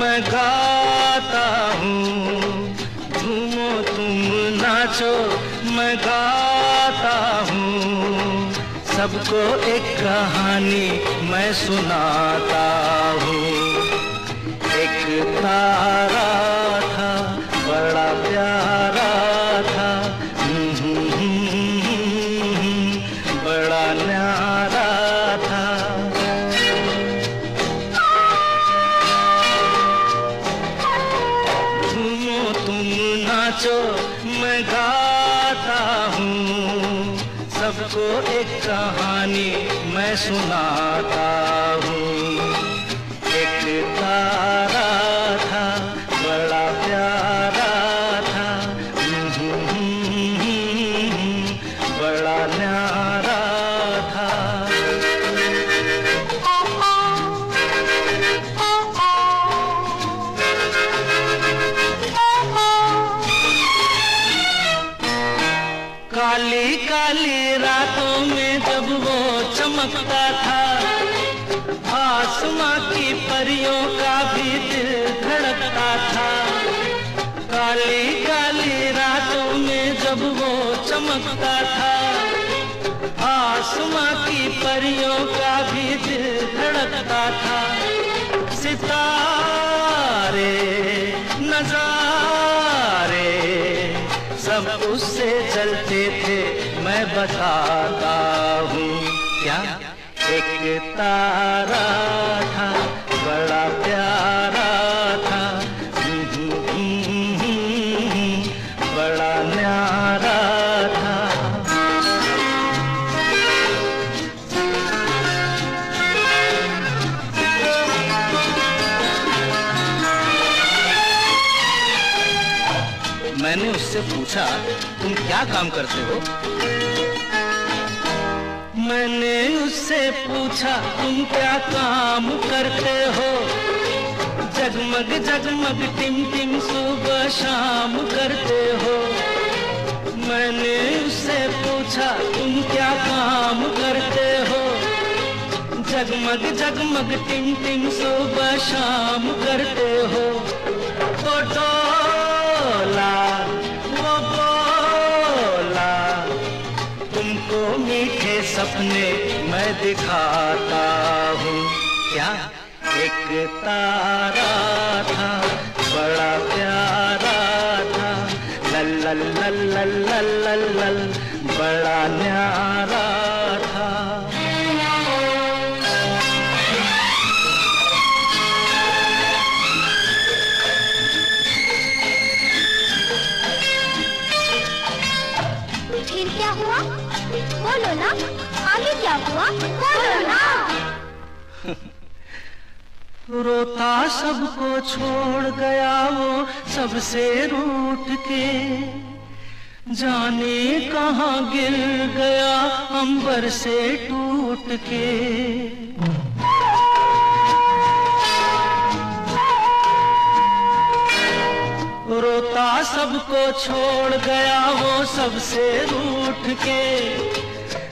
मैं गाता हूँ। घूमो तुम नाचो मैं गाता हूँ। सबको एक कहानी मैं सुनाता नाचो मैं गाता हूँ। सबको एक कहानी मैं सुनाता हूँ। एक तारा काली काली रातों में जब वो चमकता था। आसमां की परियों का भी दिल धड़कता था। काली काली रातों में जब वो चमकता था। आसमां की परियों का भी दिल धड़कता था। सितारे, नजारे सब उससे चलते थे मैं बताता हूँ। क्या? एक तारा था। मैंने उससे पूछा, तुम क्या काम करते हो? मैंने उससे पूछा, तुम क्या काम करते हो? जगमग जगमग, टिम टिम सुबह शाम करते हो। मैंने उससे पूछा, तुम क्या काम करते हो? जगमग जगमग, टिम टिम सुबह शाम करते तुमको मीठे सपने मैं दिखाता हूँ। क्या? एक तारा था, बड़ा प्यारा था। लल लल लल लल लल लल बड़ा न्यारा रोता सबको छोड़ गया वो सबसे रूठ के। जाने कहाँ गिर गया अंबर से टूट के। रोता सबको छोड़ गया वो सबसे रूठ के।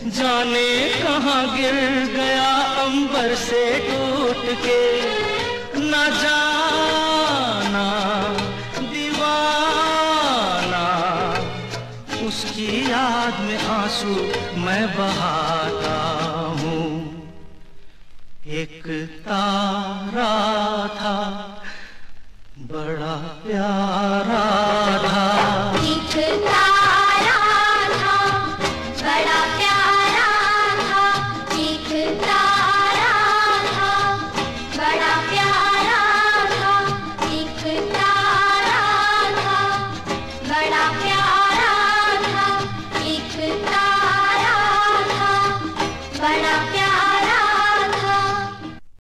जाने कहाँ गिर गया अंबर से टूट के। न जाना दीवाना, उसकी याद में आँसू मैं बहाता हूँ। एक तारा था, बड़ा प्यारा